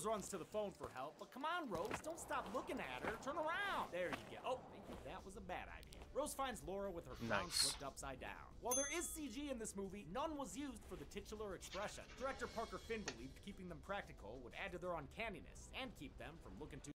Rose runs to the phone for help, but come on, Rose, don't stop looking at her. Turn around. There you go. Oh, that was a bad idea. Rose finds Laura with her crown Nice. flipped upside down. While there is CG in this movie, none was used for the titular expression. Director Parker Finn believed keeping them practical would add to their uncanniness and keep them from looking too